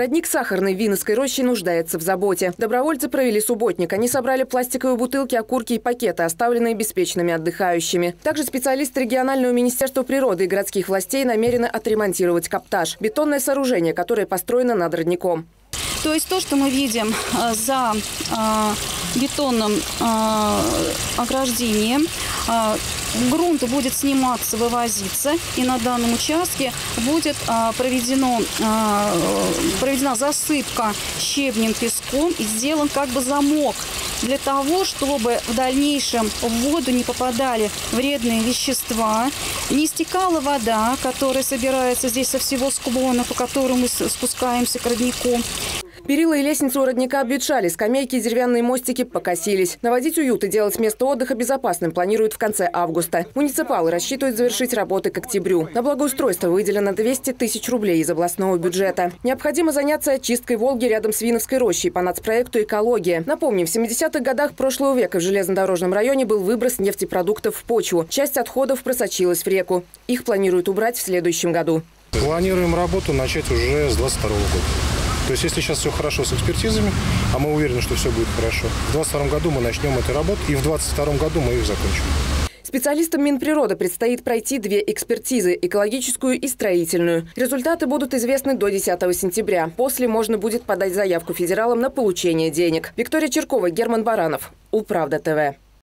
Родник сахарной Виновской роще нуждается в заботе. Добровольцы провели субботник. Они собрали пластиковые бутылки, окурки и пакеты, оставленные беспечными отдыхающими. Также специалисты регионального министерства природы и городских властей намерены отремонтировать каптаж – бетонное сооружение, которое построено над родником. То есть то, что мы видим э, за э, бетонным э, ограждением, грунт будет сниматься, вывозиться, и на данном участке будет проведено, проведена засыпка щебнем, песком и сделан как бы замок для того, чтобы в дальнейшем в воду не попадали вредные вещества, не стекала вода, которая собирается здесь со всего склона, по которому мы спускаемся к роднику. Перила и лестницу у родника обветшали, скамейки и деревянные мостики покосились. Наводить уют и делать место отдыха безопасным планируют в конце августа. Муниципалы рассчитывают завершить работы к октябрю. На благоустройство выделено 200 тысяч рублей из областного бюджета. Необходимо заняться очисткой Волги рядом с Виновской рощей по нацпроекту «Экология». Напомним, в 70-х годах прошлого века в железнодорожном районе был выброс нефтепродуктов в почву. Часть отходов просочилась в реку. Их планируют убрать в следующем году. Планируем работу начать уже с 22 года. То есть, если сейчас все хорошо с экспертизами, а мы уверены, что все будет хорошо, в 2022 году мы начнем эту работу, и в 2022 году мы их закончим. Специалистам Минприроды предстоит пройти две экспертизы – экологическую и строительную. Результаты будут известны до 10 сентября. После можно будет подать заявку федералам на получение денег. Виктория Черкова, Герман Баранов. Управда ТВ.